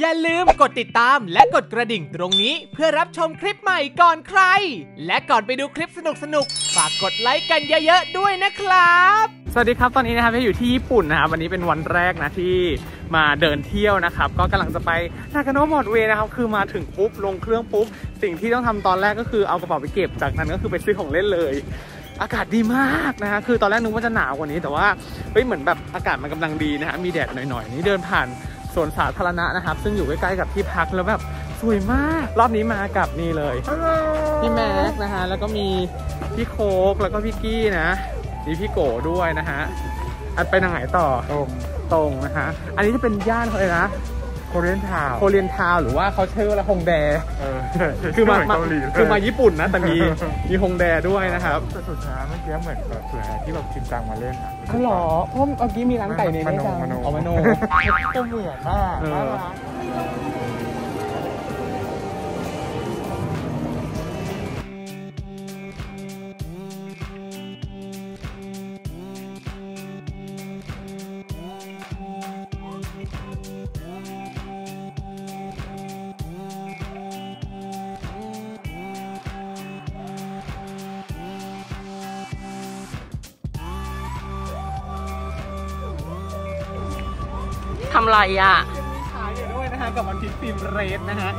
อย่าลืมกดติดตามและกดกระดิ่งตรงนี้เพื่อรับชมคลิปใหม่ก่อนใคร และก่อนไปดูคลิปสนุกๆ ฝากกดไลค์กันเยอะๆด้วยนะครับ สวัสดีครับตอนนี้นะครับพี่อยู่ที่ญี่ปุ่นนะครับวันนี้เป็นวันแรกนะที่มาเดินเที่ยวนะครับ ก็กำลังจะไปนากาโนะมอดเวย์นะครับ คือมาถึงปุ๊บลงเครื่องปุ๊บ สิ่งที่ต้องทำตอนแรกก็คือเอากระเป๋าไปเก็บจากนั้นก็คือไปซื้อของเล่นเลยอากาศดีมากนะฮะ คือตอนแรกนึกว่าจะหนาวกว่านี้ แต่ว่า เฮ้ย เหมือนแบบอากาศมันกำลังดีนะฮะ มีแดดหน่อยๆ นี่เดินผ่าน สวนสาธารณะนะครับ ซึ่งอยู่ใกล้ๆกับที่พักแล้วแบบสวยมาก รอบนี้มากับนี่เลยพี่แม็กซ์นะฮะแล้วก็มีพี่โคกแล้วก็พี่กี้นะมีพี่โกด้วยนะฮะอันไปทางไหนต่อตรงตรงนะฮะอันนี้จะเป็นย่านเขาเลยนะ โคเรียนทาวโคเรียนทาวหรือว่าเขาเชื่อว่าฮงแดเออคือมาเหนมาเกาหลีคือมาญี่ปุ่นนะ แต่มีมีฮงแดด้วยนะครับแต่สุดท้ายเมื่อกี้เหมือนแบบส่วนใหญ่ที่แบบชินจังมาเล่นอะอ๋อเหรอเพราะเมื่อกี้มีร้านไก่ในมโนจังมโนอ๋อมโนก็เหมือนมากเออน่ารัก ทำไรอะมีขายอยู่ด้วยนะฮะกับ One Piece Film Red นะฮะ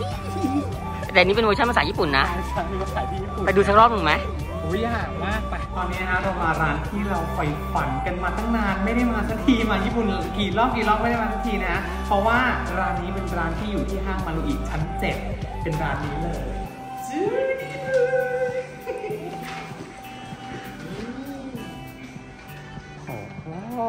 แต่อันนี้เป็นเวอร์ชันภาษาญี่ปุ่นนะใช่ใช่มีมาขายที่ญี่ปุ่นไปดูสักรอบหนึ่งไหมโอ้ยยากมากไปตอนนี้นะฮะเรามาร้านที่เราใฝ่ฝันกันมาตั้งนานไม่ได้มาสักทีมาญี่ปุ่นกี่รอบกี่รอบไม่ได้มาสักทีนะ เพราะว่าร้านนี้เป็นร้านที่อยู่ที่ห้างมารุอิชั้นเจ็ดเป็นร้านนี้เลยโอ้โห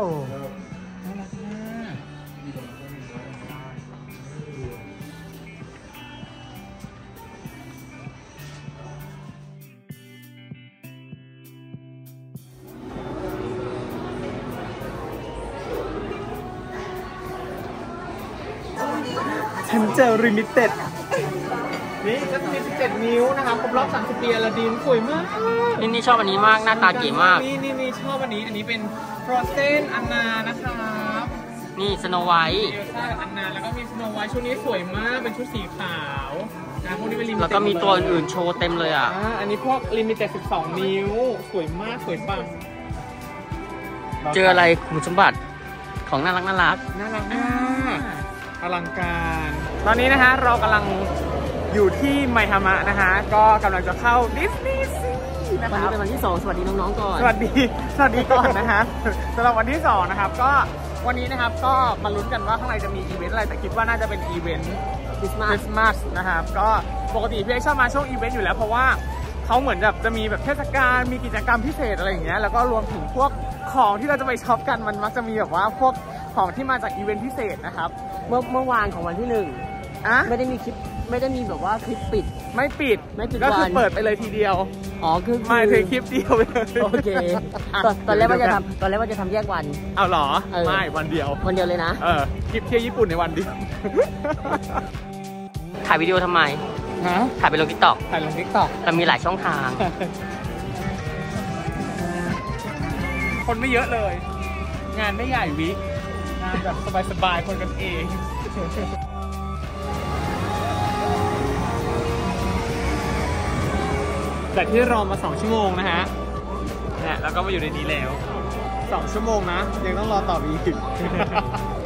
ฉันเจอริมิเต็ดนี่ก็มี17 นิ้วนะครับครบรอบ30ปีอลาดินสวยมาก นี่นี่ชอบอันนี้มากหน้าตาเก๋มาก นี่นี่นี่ชอบอันนี้ อันนี้เป็น Frozen อันนานะครับนี่ Snow White เอลซ่ากับอันนาแล้วก็มี Snow White ชุดนี้สวยมากเป็นชุดสีขาวนะพวกนี้เป็น limited แล้วก็มีตัวอื่นๆโชว์เต็มเลยอะอ่าอันนี้พวก limited 12 นิ้ว สวยมากสวยปังเจออะไรคุณสมบัติของน่ารักน่ารักน่ารักมาก อลังการ ตอนนี้นะฮะเรากำลังอยู่ที่ไมฮามะนะฮะก็กำลังจะเข้าดิสนีย์ซีนะครับวันนี้เป็นวันที่สองสวัสดีน้องๆก่อน สวัสดีสวัสดีก่อนนะครับสำหรับวันที่สองนะครับก็วันนี้นะครับก็มาลุ้นกันว่าข้างในจะมีอีเวนต์อะไรแต่คิดว่าน่าจะเป็นอีเวนต์ คริสต์มาส คริสต์มาสนะครับก็ปกติพี่เอ็กซ์ชอบมาช่วงอีเวนต์อยู่แล้ว เพราะว่าเขาเหมือนแบบจะมีแบบเทศกาลมีกิจกรรมพิเศษอะไรอย่างเงี้ยแล้วก็รวมถึงพวกของที่เราจะไปช็อปกันมันมักจะมีแบบว่าพวก ของที่มาจากอีเวนต์พิเศษนะครับ เมื่อเมื่อวานของวันที่หนึ่งอะไม่ได้มีคลิปไม่ได้มีแบบว่าคลิปปิด ไม่ปิดไม่ปิดก็คือวันเปิดไปเลยทีเดียว อ๋อคือไม่ถึงคลิปเดียวไปเลยโอเคตอนตอนแรกว่าจะทำตอนแรกว่าจะทำแยกวันเอาเหรอเออไม่วันเดียว วันเดียวเลยนะเออคลิปเที่ยวญี่ปุ่นในวันเดียวถ่ายวิดีโอทำไมฮะถ่ายไปลง TikTok ถ่ายลง TikTok แต่มีหลายช่องทาง คนไม่เยอะเลย งานไม่ใหญ่วิ งานแบบสบายๆคนกันเองแต่ที่รอมาสองชั่วโมงนะฮะเนี่ยแล้วก็มาอยู่ในนี้แล้วสองชั่วโมงนะ ยังต้องรอต่ออีก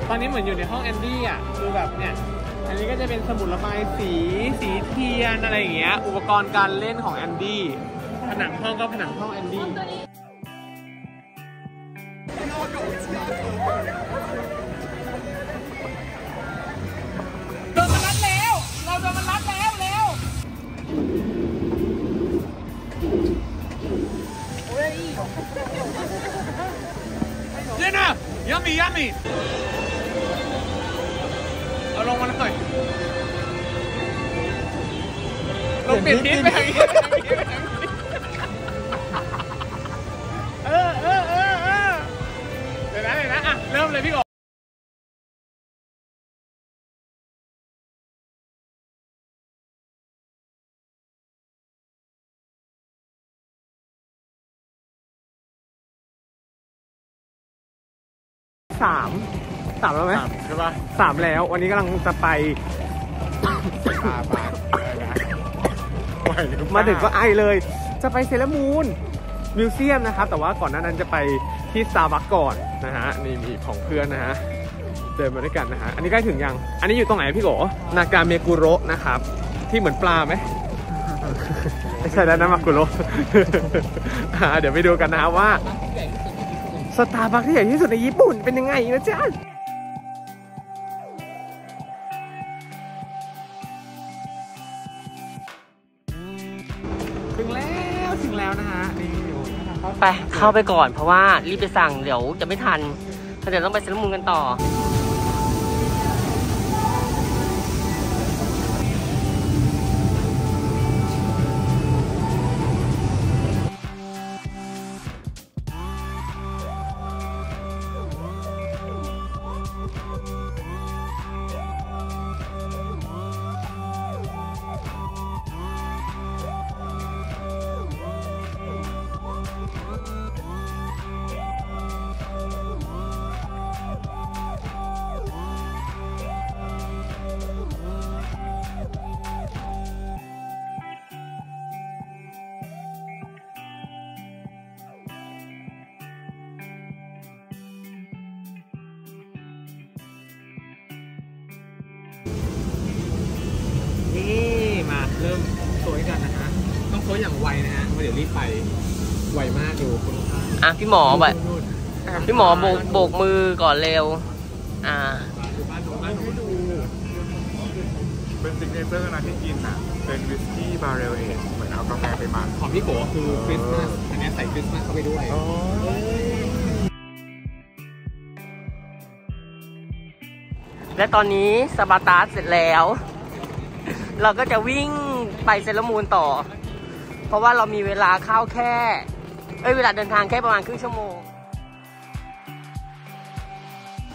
ตอนนี้เหมือนอยู่ในห้องแอนดี้อะ คือแบบเนี่ย อันนี้ก็จะเป็นสมุดระบายสี สีเทียนอะไรอย่างเงี้ย อุปกรณ์การเล่นของแอนดี้ ผนังห้องก็ผนังห้องแอนดี้ ลี่ยนทิศไปทางนี้ไปทางนี้ไปทางนี้เออเออเออเออเดี๋ยวนะเดี๋ยวนะอะเริ่มเลยพี่โอสามสามแล้วไหมสามใช่ป่ะสามแล้ว วันนี้กำลังจะไปตาบานเลยนะ ไหวหรือเปล่า มาถึงก็ไอเลย จะไป Sailor Moon Museum นะครับ แต่ว่าก่อนหน้านั้นจะไปที่สตาร์บัคก่อนนะฮะ นี่มีของเพื่อนนะฮะ เดินมาด้วยกันนะฮะ อันนี้ใกล้ถึงยัง อันนี้อยู่ตรงไหนพี่โกนากาเมกุโระนะครับ ที่เหมือนปลาไหมไม่ใช่แล้วนะมากุโระอ่าเดี๋ยวไปดูกันนะฮะว่าสตาร์บัคที่ใหญ่ที่สุดในญี่ปุ่นเป็นยังไงนะจ๊ะ ไปเข้าไปก่อนเพราะว่ารีบไปสั่งเดี๋ยวจะไม่ทันเดี๋ยวต้องไปเซเลอรามูลกันต่อ เริ่มโซยกันนะฮะต้องโซยอย่างไวนะฮะเพราะเดี๋ยวรีบไปไวมากดูคุณค่าอะพี่หมอแบบนู่นพี่หมอโบกโบกมือก่อนเร็ว อ่าดูบ้านดูบ้านดูเป็นซิกเนเจอร์นะที่กินอะ เป็นวิสกี้บาเรลเอจเหมือนเอากาแฟไปหมันของพี่โกคือคริสต์มาสอันนี้ใส่คริสต์มาสเข้าไปด้วย และตอนนี้สปาร์ตาสเสร็จแล้ว เราก็จะวิ่งไป Sailor Moon ต่อ เพราะว่าเรามีเวลาเข้าแค่ เอ้ยเวลาเดินทางแค่ประมาณครึ่งชั่วโมง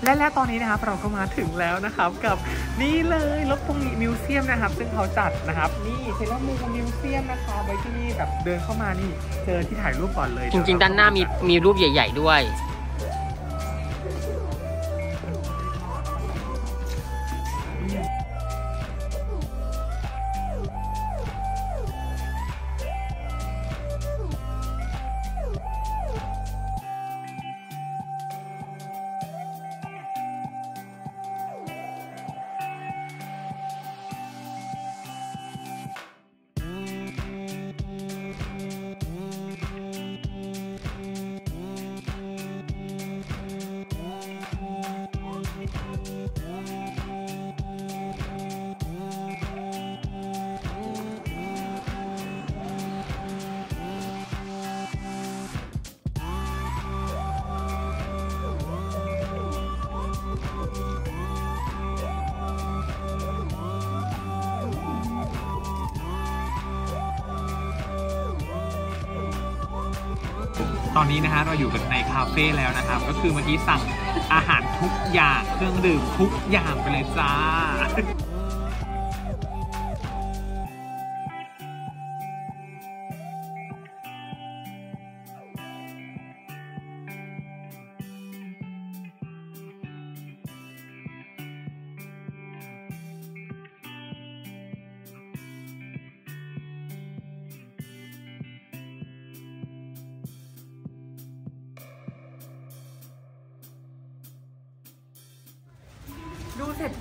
และและตอนนี้นะครับเราก็มาถึงแล้วนะครับ กับนี่เลย Roppongi Museum นะครับ ซึ่งเขาจัดนะครับ นี่ Sailor Moon Museum นะคะไว้ที่นี่แบบเดินเข้ามานี่ เจอที่ถ่ายรูปก่อนเลย จริงๆ ด้านหน้ามีมีรูปใหญ่ ๆ ด้วย ตอนนี้นะฮะเราอยู่กันในคาเฟ่แล้วนะครับ ก็คือเมื่อกี้สั่งอาหารทุกอย่างเครื่องดื่มทุกอย่างไปเลยจ้า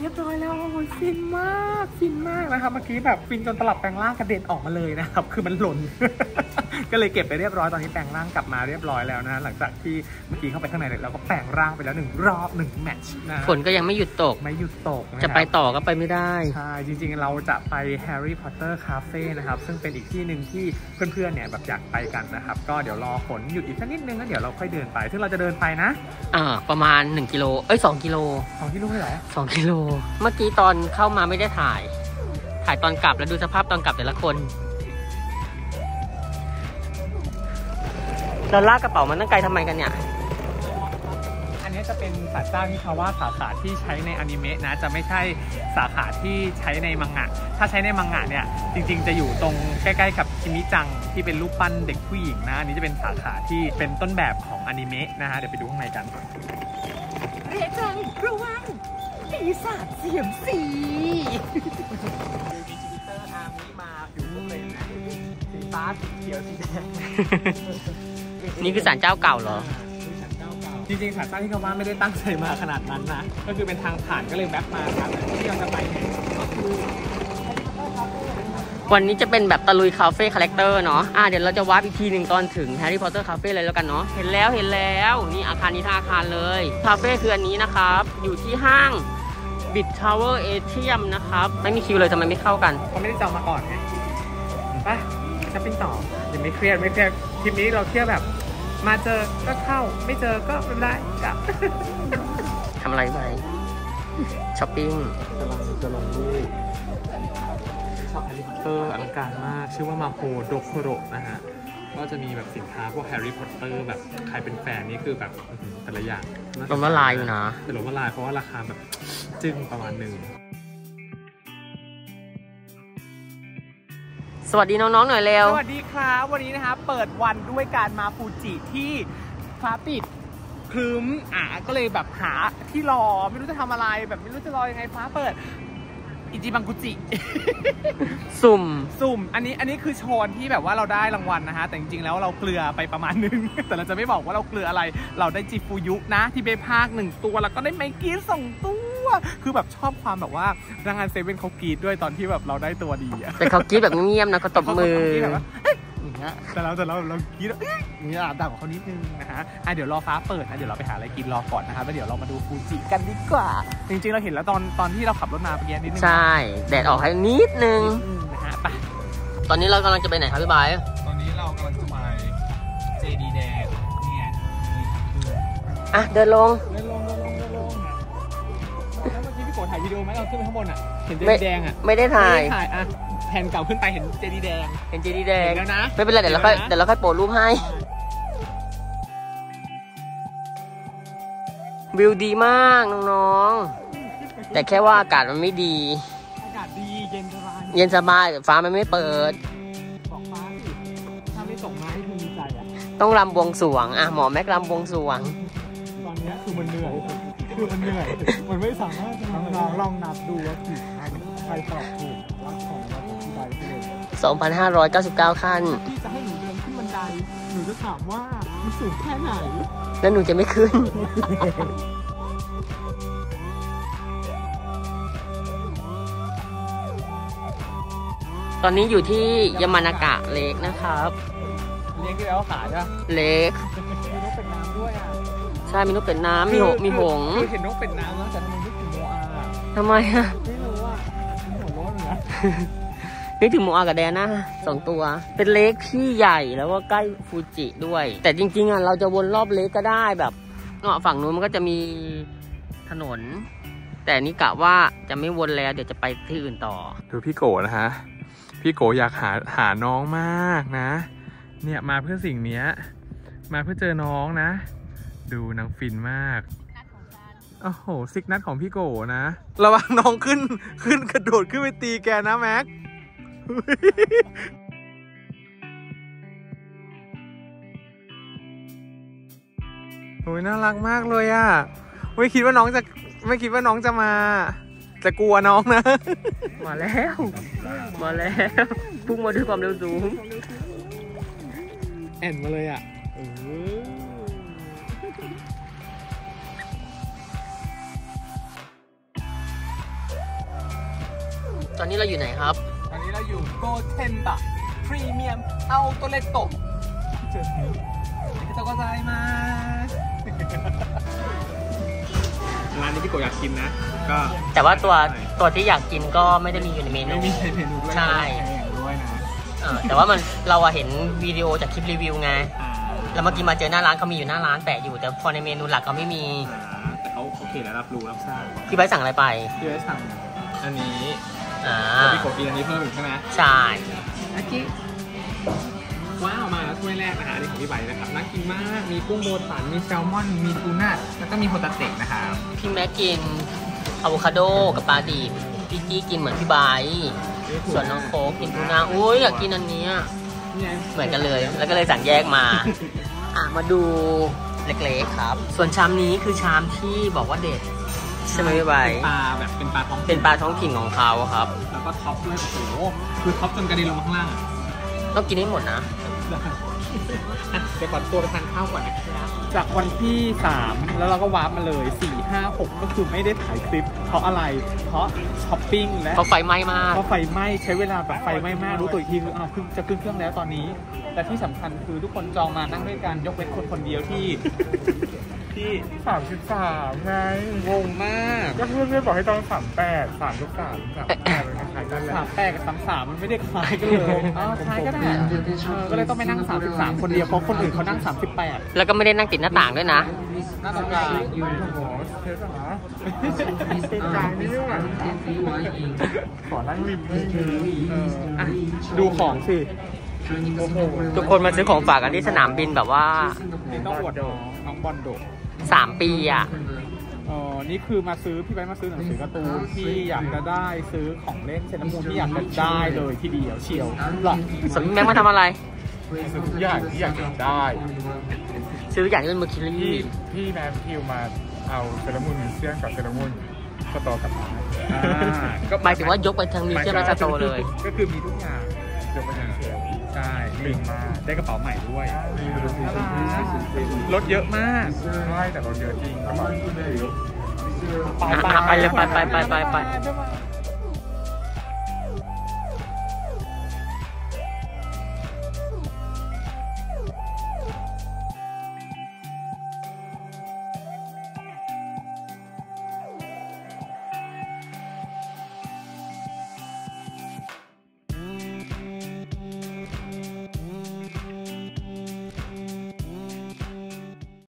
เสร็จเรียบร้อยแล้วโอ้ยฟินมากฟินมากนะครับเมื่อกี้แบบฟินจนตลับแปลงร่างกระเด็นออกมาเลยนะครับคือมันหล่น ก็เลยเก็บไปเรียบร้อยตอนนี้แปลงร่างกลับมาเรียบร้อยแล้วนะ หลังจากที่เมื่อกี้เข้าไปข้างในเนี่ยเราก็แปลงร่างไปแล้วหนึ่งรอบหนึ่งแมตช์นะฝนก็ยังไม่หยุดตกไม่หยุดตกนครับจะไปต่อก็ไปไม่ได้ใช่จริง ๆ เราจะไป Harry Potter Cafe นะครับซึ่งเป็นอีกที่หนึ่งที่เพื่อนๆเนี่ยแบบอยากไปกันนะครับก็เดี๋ยวรอฝนหยุดอีกสักนิดนึงแล้วเดี๋ยวเราค่อยเดินไปซึ่งเราจะเดินไปนะอ่าประมาณ 1กิโลเอ้ย2กิโลสองกิโลเลยเหรอ2กิโลเมื่อกี้ตอนเข้ามาไม่ได้ถ่าย ถ่ายตอนกลับแล้วดูสภาพตอนกลับแต่ละคนเราลากกระเป๋ามันตั้งไกลทำไมกันเนี่ย อันนี้จะเป็นศาลเจ้าที่เขาว่าสาขาที่ใช้ในอนิเมะนะ จะไม่ใช่สาขาที่ใช้ในมังงะ ถ้าใช้ในมังงะเนี่ย จริง ๆ จะอยู่ตรงใกล้ ๆ กับคิมิจังที่เป็นรูปปั้นเด็กผู้หญิงนะ อันนี้จะเป็นสาขาที่เป็นต้นแบบของอนิเมะนะฮะ เดี๋ยวไปดูข้างในกันเดจังระวัง ปีศาจเสียมสีมีจิเตอร์อาร์มี่มาอยู่ทุกเลนนะสีฟ้าสีเขียวสีแดงนี่คือศาลเจ้าเก่าเหรอจริงๆศาลเจ้าที่เขาว่าไม่ได้ตั้งใจมาขนาดนั้นนะ ก็คือเป็นทางผ่านก็เลยแวบมาครับที่เราจะไปเนี่ยก็คือวันนี้จะเป็นแบบตะลุยคาเฟ่ character เนาะ อ่าเดี๋ยวเราจะ warp อีกทีหนึ่งตอนถึง Harry Potter คาเฟ่เลยแล้วกันเนาะ เห็นแล้วเห็นแล้ว นี่อาคารนี้ทางอาคารเลย คาเฟ่คืออันนี้นะครับ อยู่ที่ห้าง Biz Tower Atrium นะครับ ไม่มีคิวเลยทำไมไม่เข้ากันเขาไม่ได้จองมาก่อนไงไปช้อปปิ้งต่อยังไม่เครียดไม่เครียดทริปนี้เราเที่ยวแบบ มาเจอก็เข้าไม่เจอก็ไม่เป็นไรกลับทำอะไรไปช้อปปิ้งกำลังจะลงรูปช็อป Harry Potter อลังการมาก ชื่อว่ามาโฮโดโคโรนะฮะ ก็จะมีแบบสินค้าพวก Harry Potter แบบใครเป็นแฟนนี่คือแบบอื้อหือแต่ละอย่างน่สนใจลมละลายอยู่นะแต่ลมละลายเพราะว่าราคาแบบจึ้งประมาณหนึ่งสวัสดีน้องๆหน่อยเร็ว สวัสดีครับวันนี้นะครับเปิดวันด้วยการมาฟูจิที่ฟ้าปิดครึ้มอะก็เลยแบบหาที่รอไม่รู้จะทำอะไรแบบไม่รู้จะรอยังไงฟ้าเปิด อิจิบังกุจิ สุ่ม สุ่ม อันนี้อันนี้คือโชนที่แบบว่าเราได้รางวัลนะฮะ แต่จริงๆแล้วเราเกลือไปประมาณนึง แต่เราจะไม่บอกว่าเราเกลืออะไร เราได้จิฟูยุนะ ที่ไปภาคหนึ่งตัวแล้วก็ได้ไมกี้สองตัว คือแบบชอบความแบบว่าพนักงานเซเว่นเขากรี๊ดด้วยตอนที่แบบเราได้ตัวดีอะแต่เขากรี๊ดแบบเงียบๆนะเขาตบมือ เขากรี๊ดแบบว่าเอ๊ะอย่างเงี้ยแต่เราแต่เราเรากรี๊ดเอ๊ะอย่างเงี้ยดังกว่าเขานิดนึงนะฮะอะเดี๋ยวรอฟ้าเปิดนะเดี๋ยวเราไปหาอะไรกินรอก่อนนะครับแล้วเดี๋ยวเรามาดูฟูจิกันดีกว่า จริงๆเราเห็นแล้วตอนตอนที่เราขับรถมาเมื่อกี้นิดนึงใช่แดดออกให้นิดนึงอืมนะฮะไปตอนนี้เรากำลังจะไปไหนครับพี่บายตอนนี้เรากำลังจะไปเจดีแดงเนี่ยนี่คืออะเดินลงเดินลงเดินลงเดินลงแล้วเมื่อกี้พี่โกถ่ายวิดีโอไหมเราขึ้นไปข้างบนอะเห็นเจไม่ดีแดงอะไม่ได้ถ่ายไม่ได้ถ่ายอะแผ่นเก่าขึ้นไปเห็นเจดีแดง เป็นเจดีย์แดง เห็นแล้วนะ ไม่เป็นไรเดี๋ยวเราค่อยเห็นแล้วนะเดี๋ยวเราค่อยโปรรูปให้ วิวดีมากน้องๆ แต่แค่ว่าอากาศมันไม่ดี อากาศดีเย็นสบาย เย็นสบายแต่ฟ้ามันไม่เปิด บอกฟ้าสิถ้าไม่ส่งมาให้คุณดีใจอะต้องรำบวงสรวงอะหมอแม็กรำบวงสรวง ตอนเนี้ยคือมันเหนื่อยคือมันเหนื่อย มันไม่สามารถจะน้องๆลองนับดูว่ากี่ครั้งใครตอบถูก 2,599 ขั้นพี่จะให้หนูเดินขึ้นบันได หนูจะถามว่ามันสูงแค่ไหน แล้วหนูจะไม่ขึ้น ตอนนี้อยู่ที่ยามานากะเลกนะครับ เลี้ยงที่แล้วขาใช่ปะเลกมีนกเป็ดน้ำด้วยอะใช่ มีนกเป็ดน้ำมีหงมีหงส์คือเห็นนกเป็ดน้ำแล้วแต่ทำไมนึกถึงโมอาทำไมอะไม่รู้อะฉันหัวโล้นเลยนะ นึกถึงโมอากับแดนนะสองตัว เป็นเลกที่ใหญ่แล้วก็ใกล้ฟูจิด้วย แต่จริงๆอะเราจะวนรอบเลกก็ได้แบบเนาะฝั่งนู้นมันก็จะมีถนน แต่นี่กะว่าจะไม่วนแล้ว เดี๋ยวจะไปที่อื่นต่อ ดูพี่โกนะฮะ พี่โกอยากหาหาน้องมากนะ เนี่ยมาเพื่อสิ่งเนี้ย มาเพื่อเจอน้องนะ ดูนางฟินมากโอ้โหซิกนัทของพี่โกนะ ระวังน้องขึ้นขึ้นกระโดดขึ้นไปตีแกนะแม็ก โอ้ยน่ารักมากเลยอะไม่คิดว่าน้องจะไม่คิดว่าน้องจะมา จะกลัวน้องนะ มาแล้ว มาแล้วพุ่งมาด้วยความเร็วสูง แอนมาเลยอะตอนนี้เราอยู่ไหนครับ ตอนนี้เราอยู่โกเทนตะพรีเมียมเอาโตเลโตะเจอนี้ที่โตโกไซมาร้านนี้พี่โกอยากชิมนะ ก็แต่ว่าตัวตัวที่อยากกินก็ไม่ได้มีอยู่ในเมนูไม่มีใช้เมนูด้วยใช่แพงด้วยนะเออแต่ว่ามันเราอะเห็นวิดีโอจากคลิปรีวิวไงอ่าแล้วเมื่อกี้มาเจอหน้าร้านเขามีอยู่หน้าร้านแปะอยู่ แต่พอในเมนูหลักเขาไม่มีอ่าแต่เขาโอเคแล้วรับรู้รับทราบพี่ใบร์ทสั่งอะไรไปพี่ได้สั่งอันนี้ อ่าแล้วพี่โกกินอันนี้เพิ่มอีกใช่ไหมใช่โอเคว้าวมาแล้วถ้วยแรกนะคะอันนี่ของพี่ใบนะครับน่ากินมากมีกุ้งโบตั๋นมีแซลมอนมีทูน่าแล้วก็มีโฮตาเตะนะครับ พี่แม็กกินอะโวคาโดกับปลาดิบพี่จี้กินเหมือนพี่ใบร์ทส่วนน้องโค้กกินทูน่าอุ้ยอยากกินอันเนี้ยเนี่ยเหมือนกันเลย แล้วก็เลยสั่งแยกมา อะมาดูเล็กๆครับ ส่วนชามนี้คือชามที่บอกว่าเด็ด ใช่ไหมพี่ใบเป็นปลาแบบเป็นปลาท้องเป็นปลาท้องถิ่นของเขาครับ แล้วก็ top ด้วยโอ้โหคือ top จนกระเด็นลงมาข้างล่างอะต้องกินให้หมดนะอะเดี๋ยวก่อนตัวไปทานข้าวก่อนนะครับจากวันที่ 3 แล้วเราก็ warp มาเลย 4 5 6 ก็คือไม่ได้ถ่ายคลิป เพราะอะไร เพราะช้อปปิ้งและเพราะไฟไหม้มากเพราะไฟไหม้ใช้เวลาแบบไฟไหม้มาก รู้ตัวอีกทีคืออ้าวเพิ่งจะขึ้นเครื่องแล้วตอนนี้ และที่สำคัญคือทุกคนจองมานั่งด้วยกันยกเว้นคนคนเดียวที่ ที่ สามสิบสามไง งงมาก ก็เพื่อนเพื่อนบอกให้ต้องสามแปดสามยกสามสามแปดเลยคล้ายกันแหละสามแปดกับสามสามมันไม่ได้คล้ายกันเลยอ้าวคล้ายก็ได้เออก็เลยต้องไปนั่ง33คนเดียวเพราะคนอื่นเขานั่ง38แล้วก็ไม่ได้นั่งติดหน้าต่างด้วยนะน่าสงสารอยู่ในหัวเทสเหรอตรงกลางนี่ว่ะขอนั่งริมได้ไหมเอออะดูของสิทุกคนมาซื้อของฝากกันที่สนามบินแบบว่านี่ต้องอวดน้องน้องบอลโด ด3ปีอะเออนี่คือมาซื้อพี่ไปมาซื้อหนังสือการ์ตูนที่อยากจะได้ซื้อของเล่นเซนต์มูนที่อยากจะได้เลยทีเดียวเชียวหรอสมแม็กมาทำอะไรซื้อทุกอย่างที่อยากจะได้ ซื้ออย่างที่เป็นเมอร์คิพี่รี่ พี่แมนคิวมาเอาเซรามูนมิวเซียมกับเซรามูนสตอกลับมาหมายถึงว่ายกไปทางมิวเซียมและสโตร์เลย ก็คือมีทุกอย่างเดี๋ยวไปยังเสียใช่ลิงมากได้กระเป๋าใหม่ด้วย รถเยอะมากใช่แต่รถเยอะจริงกระเป๋าอะไปเลยไปไปไปไปไปบ๊ายบาย